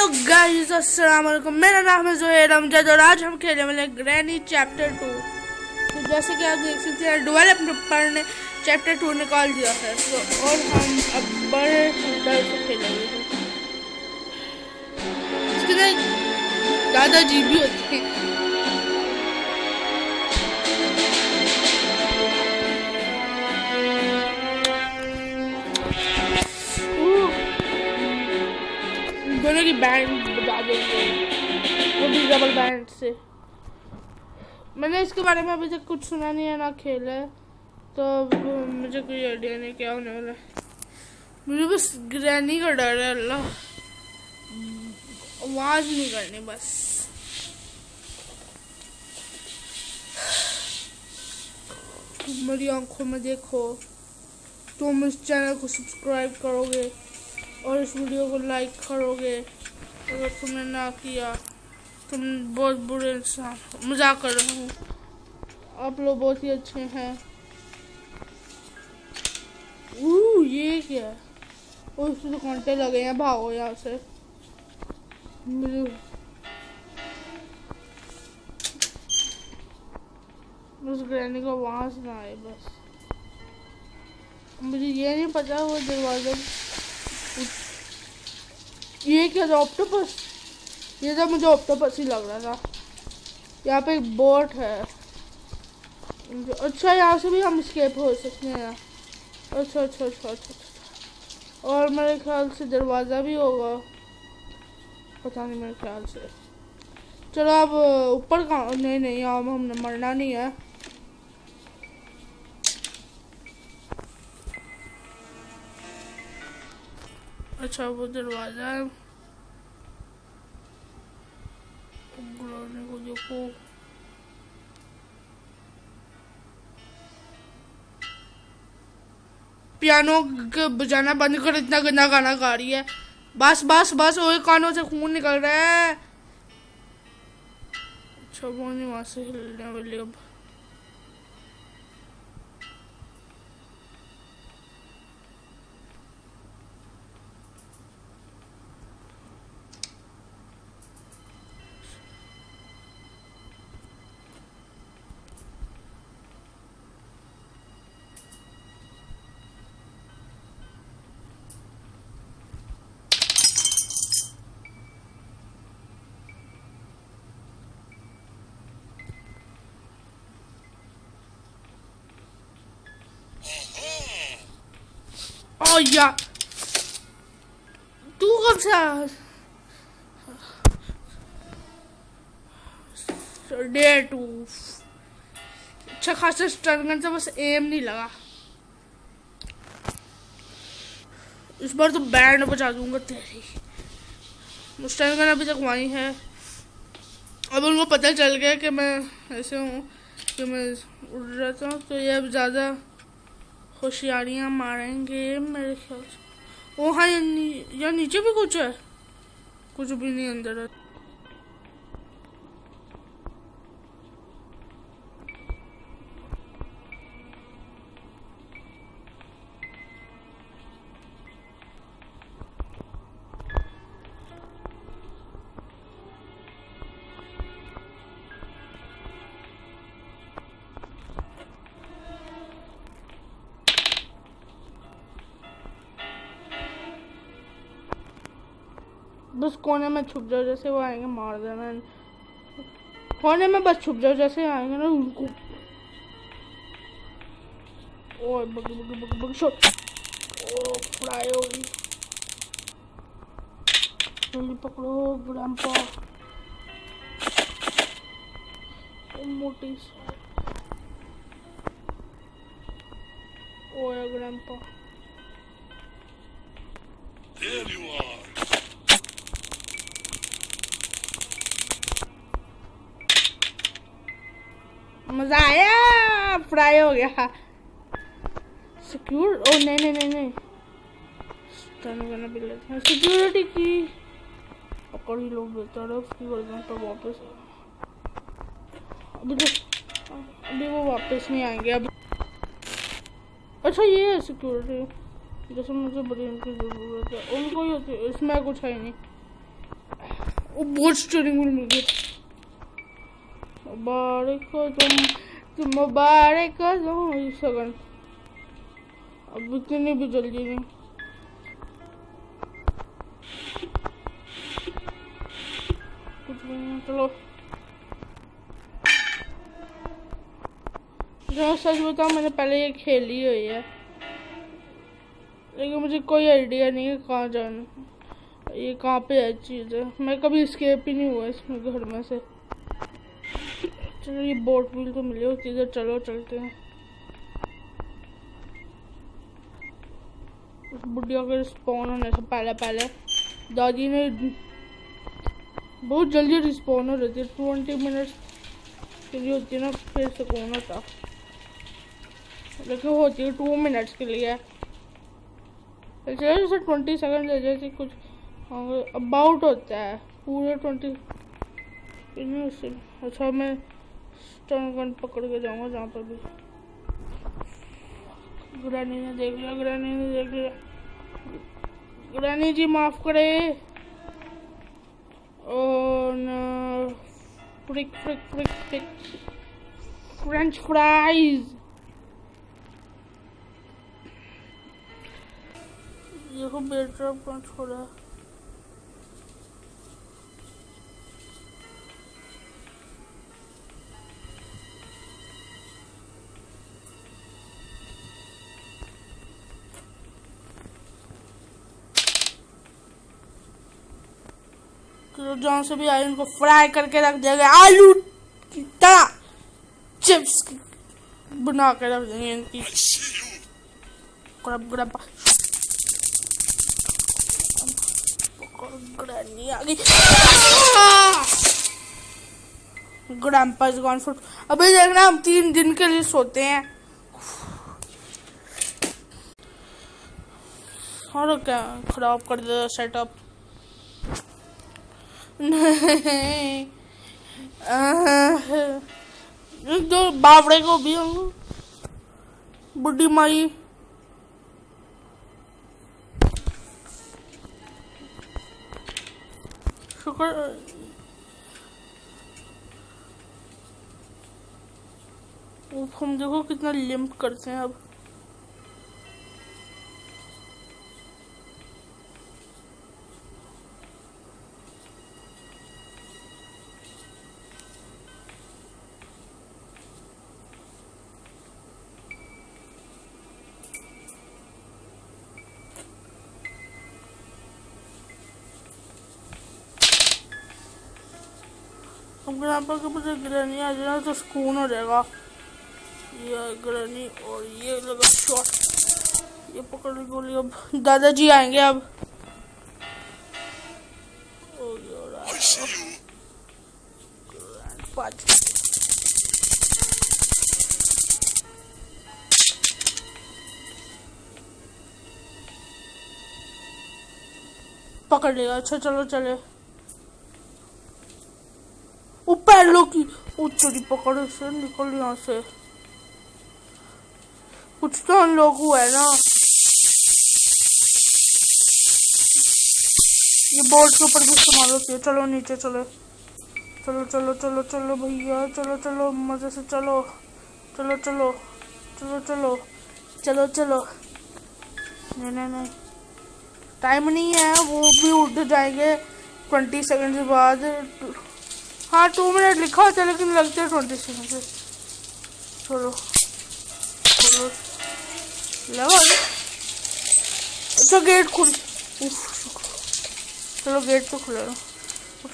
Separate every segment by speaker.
Speaker 1: Hello guys अस्सलाम वालेकुम मेरा नाम है जोहेर अमजद और आज हम खेलने वाले ग्रैनी चैप्टर टू। तो जैसे कि आप देख सकते हैं डेवलपर ने चैप्टर टू निकाल दिया है। तो और हम अब बड़े डर से खेलेंगे। इसके लिए ज़्यादा भी होते हैं। की बैंड बजा देंगे वो भी डबल बैंड से। मैंने इसके बारे में अभी तक कुछ सुना नहीं है, ना खेला है। तो मुझे कोई आइडिया नहीं क्या होने वाला है। मुझे बस ग्रैनी का डर है, अल्लाह। आवाज़ नहीं करनी, बस। मेरी आँखों में देखो। तुम इस चैनल को सब्सक्राइब करोगे। और इस वीडियो को लाइक करोगे, अगर तुमने ना किया, तुम बहुत बुरे इंसान मज़ाक कर रहा हूँ। आप लोग बहुत ही अच्छे हैं। ऊ, ये क्या? है ओ इसमें तो कांटे लगे हैं, भागो यहाँ से। मुझे उस ग्रैनी को वहाँ से ना आए बस। मुझे ये नहीं पता वो दरवाज़ा ये क्या था ऑक्टोपस ये तो मुझे ऑक्टोपस ही लग रहा था। यहाँ पे एक बोट है। अच्छा यहाँ से भी हम स्केप हो सकते हैं अच्छा अच्छा अच्छा अच्छा अच्छा और मेरे ख्याल से दरवाज़ा भी होगा। पता नहीं मेरे ख्याल से। चलो, अब, ऊपर का नहीं नहीं, अब हमने मरना नहीं है। अच्छा वो दरवाज़ा है। को देखो। पियानो बजाना बंद कर, इतना गंदा गाना गा रही है। बस बस बस वो कानों से खून निकल रहा है। अच्छा वो नहीं वहाँ से हिलने वाली अब Oh ja. से आया? डे टू अच्छा खासा स्टर्गन से बस एम नहीं लगा इस बार तो बैंड बजा दूँगा तेरी स्टर्गन अभी तक वहीं है अब उनको पता चल गया कि मैं ऐसे हूँ कि मैं उड़ रहा था तो ये अब ज़्यादा होशियारियाँ मारेंगे मेरे ख्याल से। ओ हाँ या, नी, या नीचे भी कुछ है? कुछ भी नहीं अंदर है। कोने में छुप जाओ, जैसे वो आएँगे मार देना। कोने में बस छुप जाओ, जैसे आएँगे ना उनको। ओए, बग बग बग बग शॉट ओ फ्राई हो गई जल्दी पकड़ो ग्रैंपा मोटी ओए ग्रैंपा
Speaker 2: There you are.
Speaker 1: मज़ा आया। फ्राई हो गया। सिक्योर ओ, नहीं नहीं नहीं नहीं। करना भी लेते हैं सिक्योरिटी की। पकड़ ही लोग बेहतर है उसकी वर्जन पर वापस अभी तो अभी वो वापस नहीं आएँगे। अभी अच्छा ये है सिक्योरिटी जैसे मुझे बड़ी उनकी ज़रूरत है। उनको ही होती है। इसमें कुछ है नहीं। वो बहुत स्टीयरिंग व्हील मिल गया मुबारक हो तुम मुबारक हो तुम एक सेकंड अब इतनी भी जल्दी नहीं। कुछ भी नहीं, चलो। जो सच बताऊँ, मैंने पहले ये खेली हुई है। लेकिन मुझे कोई आइडिया नहीं है कहाँ जाना। ये कहाँ पे है चीज़। है मैं कभी स्केप ही नहीं हुआ इसमें, घर में से। चलो, ये बोट व्हील तो मिले इधर चलो, चलते हैं। उस बुढ़िया के रिस्पॉन होने से पहले पहले, दादी ने बहुत जल्दी रिस्पॉन हो रही थी ट्वेंटी मिनट्स के लिए होती है ना, फिर सुकून होता? लेकिन होती है टू मिनट्स के लिए। जैसे ट्वेंटी सेकंड जैसे कुछ अबाउट होता है, पूरे ट्वेंटी अच्छा मैं स्टर्न गन पकड़ के जाऊँगा जहाँ पर भी। ग्रानी ने देख लिया, ग्रानी ने देख लिया। ग्रानी जी, माफ़ करे। और फ्रिक फ्रिक फ्रिक फ्रिक फ्रेंच फ्राइज देखो बेड ड्रॉप कौन जहाँ से भी आए, उनको फ्राई करके रख देंगे आलू की तरह चिप्स बना के रख देंगे इनकी। अभी देखना हम तीन दिन के लिए सोते हैं। और क्या, खराब कर दे सेटअप दो बावड़े को भी बुढ़ी माई शुक्र हम देखो कितना लिम्प करते हैं अब। यहाँ पर मुझे ग्रैनी आ जाए तो सुकून हो जाएगा ये ग्रैनी और ये लगा शॉट ये पकड़ ली गोली अब दादाजी आएँगे अब पकड़ लिया अच्छा चलो चले पैलों की वो पकड़ से निकल यहाँ से कुछ तो लोग हुआ है ना ये बोर्ड के ऊपर भी इस्तेमाल होती है चलो नीचे चलो चलो चलो चलो चलो भैया चलो चलो मज़े से चलो चलो चलो चलो चलो चलो चलो नहीं नहीं नहीं टाइम नहीं है, वो भी उठ जाएँगे. ट्वेंटी सेकेंड के बाद हाँ टू मिनट लिखा होता है लेकिन लगते हैं ट्वेंटी सेकेंड से चलो लगा अच्छा गेट खुल। चलो गेट तो खुले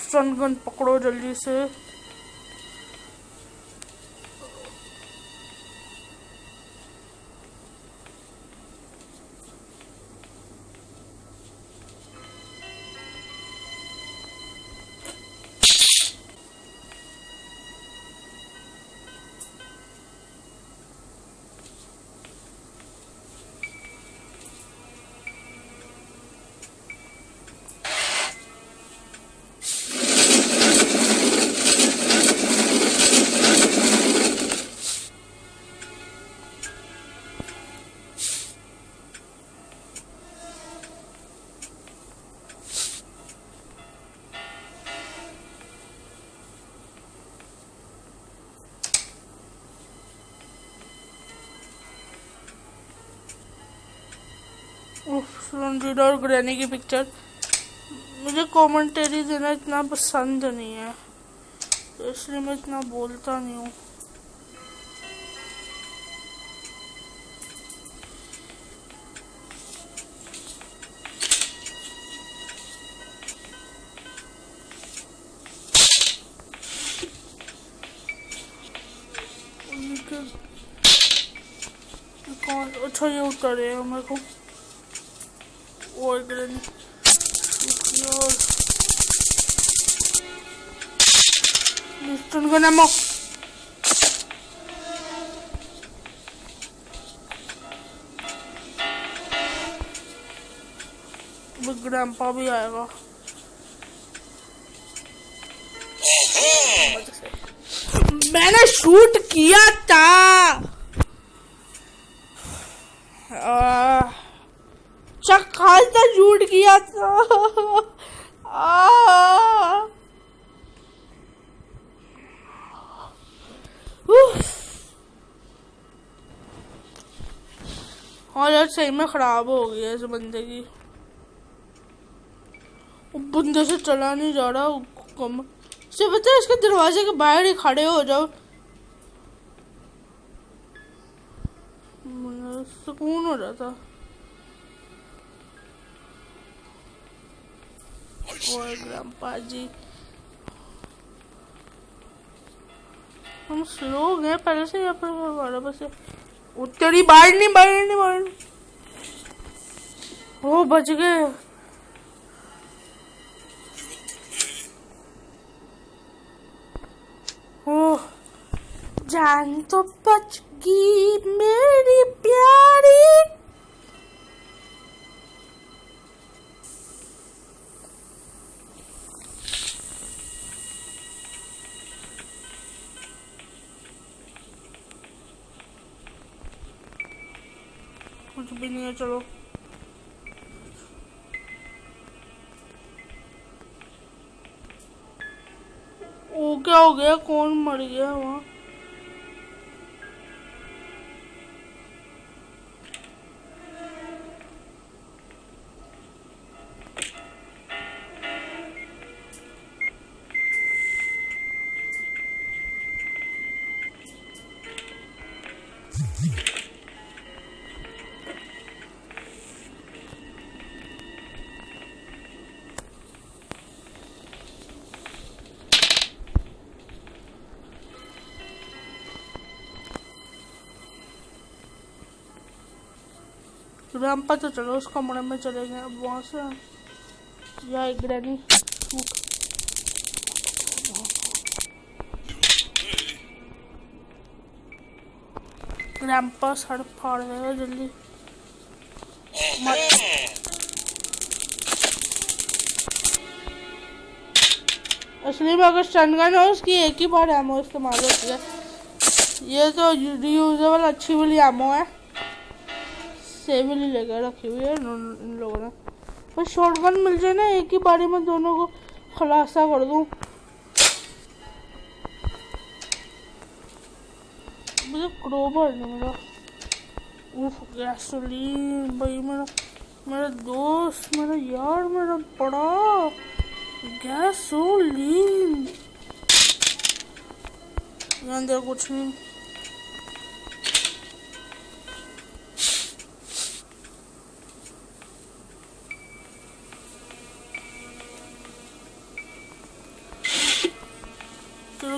Speaker 1: स्टन गन पकड़ो जल्दी से। रणजीत और ग्रैनी की पिक्चर मुझे कमेंटरी देना इतना पसंद नहीं है. तो इसलिए मैं इतना बोलता नहीं हूँ. अच्छा ये उतारे, मेरे को और ग्रैनी और Listo, ganamos. ग्रैंपा भी आएगा। मैंने शूट किया था। चक्काल था शूट किया था। हालत सही में ख़राब हो है इस बंदे की। बंदे से चला नहीं जा रहा कम। से पता है, इसके दरवाजे के बाहर ही खड़े हो जाओ। सुकून हो जाता। और ग्रामपा जी हम स्लो गए पहले से यहाँ पर बस उत्तरी बाहर नहीं बाहर नहीं बाहर ओ, बच गए। जान तो बच गई मेरी प्यारी। कुछ भी नहीं है चलो। वो क्या हो गया? कौन मर गया वहाँ? रामपा तो चलो, उस कमरे में चले गए, अब वहाँ से या एक ग्रैनी ग्रैंपा सड़क फाड़ देगा जल्दी। असली में अगर स्टन गन हो, उसकी एक ही बार एमओ इस्तेमाल होती है। ये तो रीयूजेबल अच्छी वाली एमओ है। सेविल ही लेकर रखी हुई है, इन लोगों ने। पर शॉटगन मिल जाए ना, एक ही बारी में दोनों को खुलासा कर दूँ। मुझे क्रोबर नहीं मिला। उफ गैसोलीन भाई मेरा मेरा दोस्त, मेरा यार, मेरा बड़ा गैसोलीन अंदर कुछ नहीं।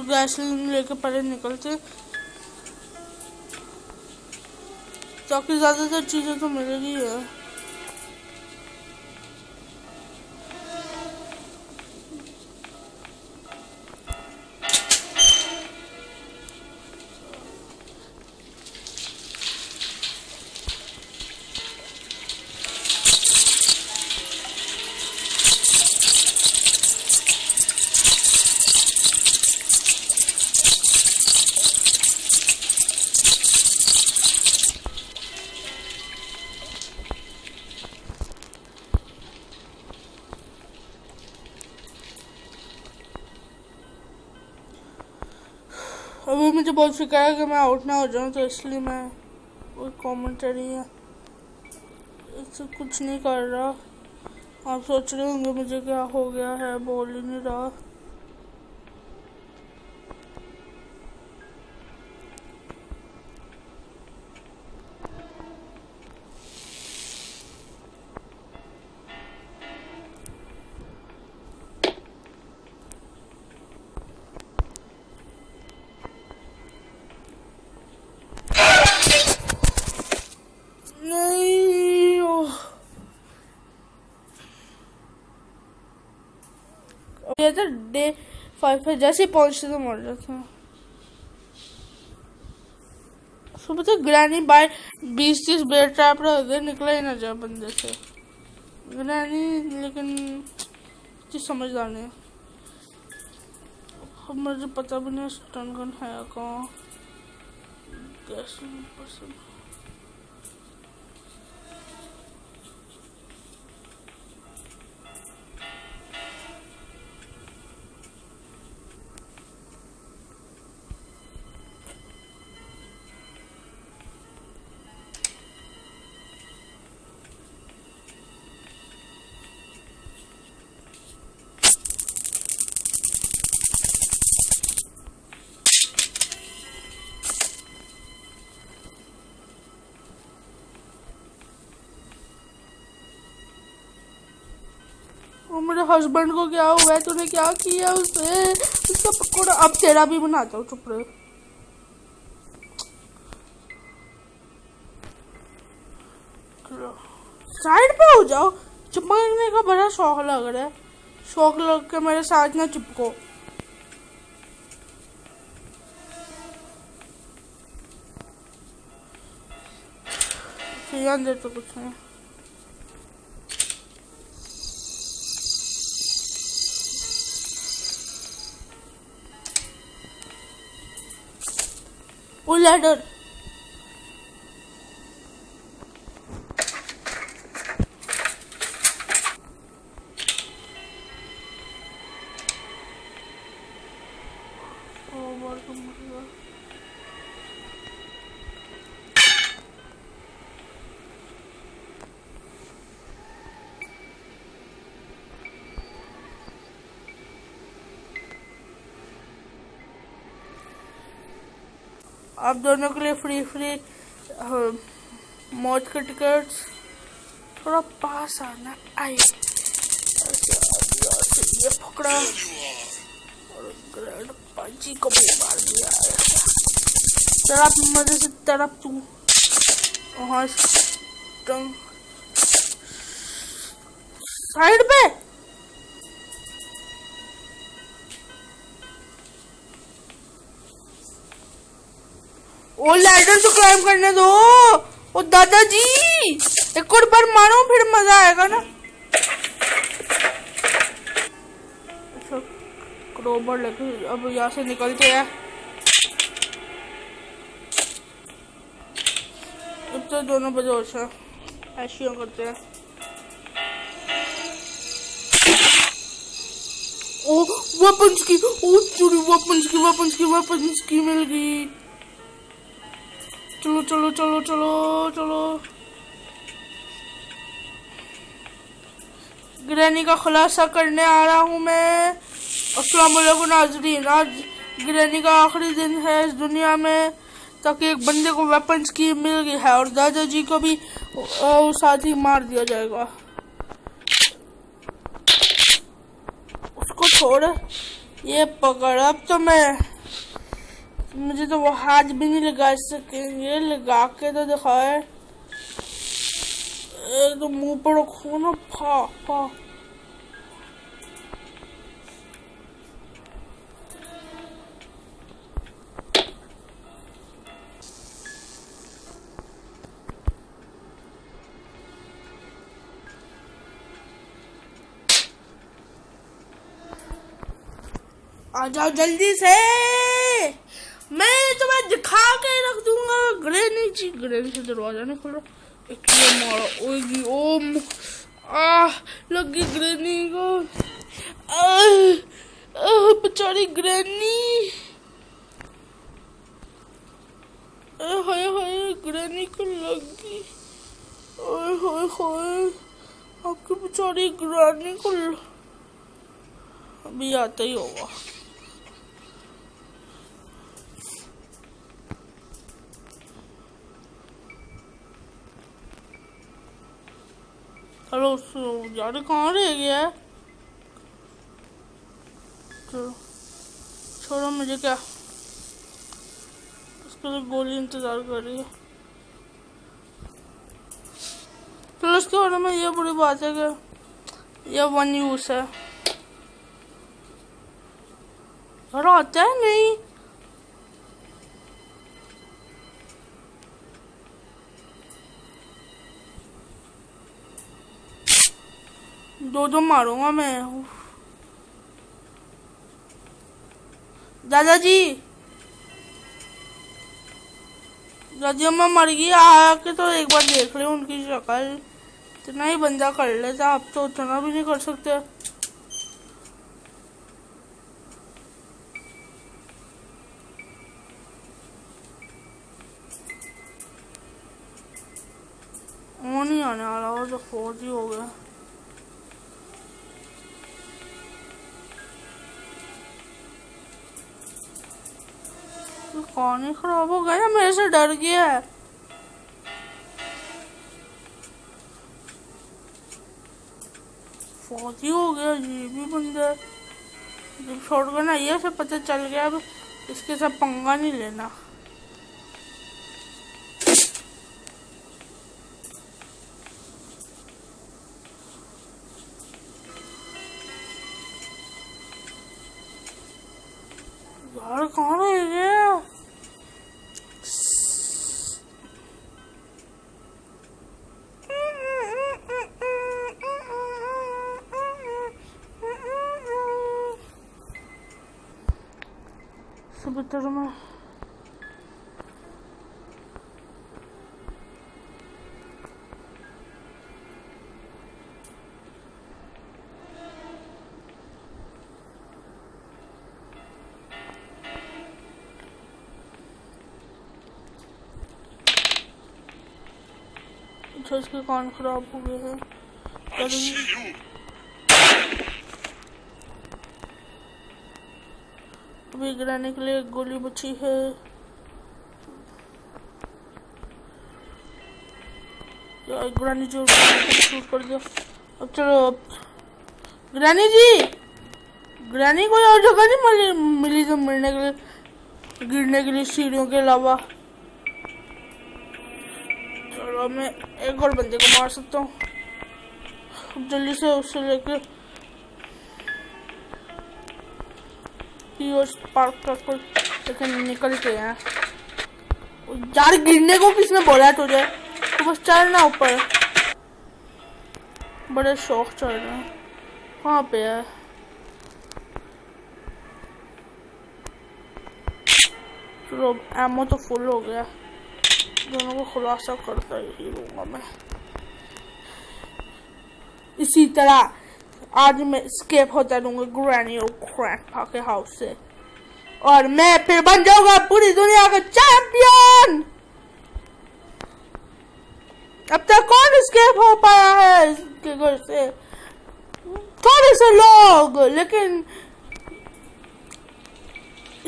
Speaker 1: गैस लेके पहले निकलते। ताकि ज़्यादातर चीज़ें तो मिलेगी है। अभी चुका है कि मैं आउट ना हो जाऊँ तो इसलिए मैं कोई कॉमेंटरी है इससे कुछ नहीं कर रहा। आप सोच रहे होंगे मुझे क्या हो गया है, बोल ही नहीं रहा। ये तो डे फाइव पे जैसे ही पहुँचते तो मर जाता सुबह तो ग्रैनी बाय बीस तीस बेर ट्रैप रह गए निकला ही ना जाए बंदे से ग्रैनी लेकिन कुछ समझदार नहीं। अब मुझे पता भी नहीं स्टन गन है कहाँ हस्बैंड को क्या हुआ है? तूने क्या किया उसे? उसका पकौड़ा अब तेरा भी बनाता हूँ चुप रहे। साइड पे हो जाओ। चिपकने का बड़ा शौक लग रहा है। शौक लग के मेरे साथ ना चिपको। अंदर तो कुछ नहीं वो लैडर आप दोनों के लिए फ्री फ्री मौत के टिकट्स थोड़ा पास आना आए ऐसे आ दिया, ऐसे ये पकड़ा। और ग्रैंड पाजी को भी मार दिया तरफ़ मज़े से तरफ़ तू टंग साइड पे! ओ लैडर तो क्लाइम करने दो। ओ दादाजी एक और बार मारो फिर मज़ा आएगा ना। अच्छा, क्रोबर लेके अब यहाँ से निकलते हैं। अब तो दोनों बेहोश हैं। ऐशियों करते हैं। ओ वेपन्स की ओ चोरी वेपन्स की वेपन्स की वेपन्स की मिल गई। चलो चलो चलो चलो चलो ग्रैनी का खुलासा करने आ रहा हूँ मैं। वालेकुम नाजरीन। आज ग्रैनी का आखिरी दिन है इस दुनिया में, ताकि एक बंदे को वेपन्स की मिल गई है और दादाजी को भी साथ ही मार दिया जाएगा। उसको छोड़। ये पकड़ अब तो मैं। मुझे तो वो हाथ भी नहीं लगा सकेंगे। लगा के तो दिखाए। तो मुँह पर रखो ना, फा फा। आ जाओ, जल्दी से। मैं तुम्हें दिखा के रख दूँगा। ग्रेनी जी ग्रेनी से दरवाज़ा नहीं खुल। रहा मारा ओएगी, ओ मु- आ लगी ग्रेनी को। बेचारी ग्रेनी ग्रेनी को लगी। ओए आपकी बेचारी ग्रानी को अभी आता ही होगा। हेलो यार कहाँ रह गया है? चलो छोड़ो मुझे क्या? उसके लिए गोली इंतज़ार कर रही है। चलो उसके बारे में ये बुरी बात है कि ये वन यूज़ है। और आता है नहीं? दो दो मारूँगा मैं। दादाजी। दादी अम्मा मर गई, आके तो एक बार देख ले उनकी शक्ल। इतना ही बंदा कर लेता, आप तो उतना भी नहीं कर सकते। नहीं आने वाला, वो तो फौज ही हो गया। ही? खराब हो गया मेरे से डर गया है। फौजी हो गया, ये भी बंदा जब छोड़ शॉटगन ना ये से पता चल गया, अब इसके साथ पंगा नहीं लेना। अच्छा इसके कान खराब हो गए हैं. अभी गिराने के लिए गोली बची है। यार ग्रानी जो शूट कर दिया। अब चलो अब। ग्रानी जी! ग्रानी कोई और जगह नहीं मिली मिली तो मिलने के लिए गिरने के लिए सीढ़ियों के अलावा। चलो मैं एक और बंदे को मार सकता हूँ। जल्दी से उससे लेके। पार्क को लेकिन निकल के हैं। यार, गिरने को किसने बोला है तुझे? तू बस चढ़ना ऊपर। बड़े शौक चढ़ रहे हैं। कहाँ पे है? चलो एमओ तो फुल हो गया। दोनों को खुलासा करता ही रहूँगा मैं इसी तरह आज मैं स्केप होता रहूँगा ग्रैनी और क्रैंपा के हाउस से। और मैं फिर बन जाऊँगा पूरी दुनिया का चैंपियन अब तक कौन स्केप हो पाया है इसके घर से? थोड़े से लोग, लेकिन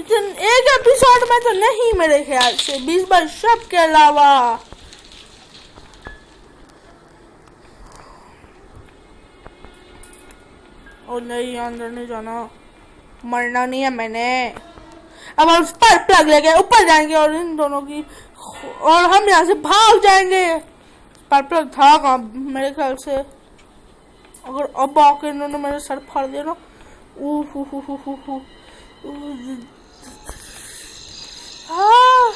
Speaker 1: एक एपिसोड में तो नहीं मेरे ख्याल से, बीस बार शब के अलावा। और नहीं, अंदर नहीं जाना। मरना नहीं है मैंने। अब हम पर प्लग लेके ऊपर जाएँगे और इन दोनों की और हम यहाँ से भाग जाएँगे। पर प्लग था कहाँ, मेरे ख्याल से। अगर अब आके इन्होंने मेरा सर फाड़ दिया ना। ऊ हु हु हु हु हु हाँ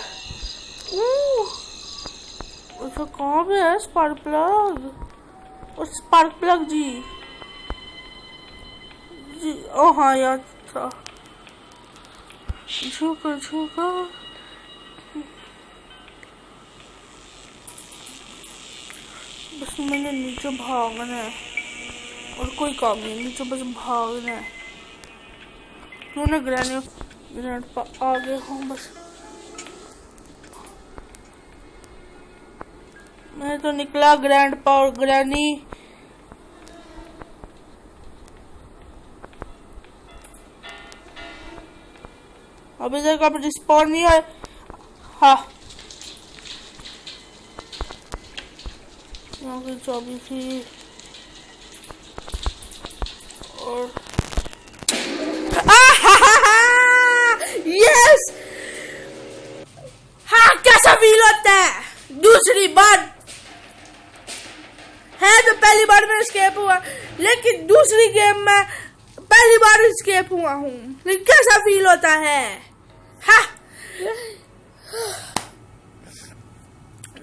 Speaker 1: है स्पार्क प्लग और स्पार्क प्लग जी। जी ओ हाँ याद था। बस मैंने नीचे भागना है। और कोई काम नहीं, नीचे बस भागना है। मैंने ग्रैनी ग्रैंड पर आ गए हूँ, बस। मैं तो निकला ग्रैंड पावर ग्रैनी। अभी तक अब रिस्पॉन्ड नहीं है। हाँ चौबीस थी। और यस हाँ कैसा फील होता है? दूसरी बार। है तो पहली बार में स्केप हुआ लेकिन दूसरी गेम में पहली बार स्केप हुआ हूँ लेकिन कैसा फील होता है हाँ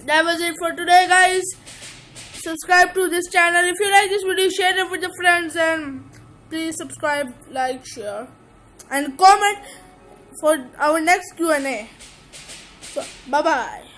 Speaker 1: that was it for today guys subscribe to this channel if you like this video share it with your friends and please subscribe like share and comment for our next q&a so bye bye